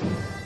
you.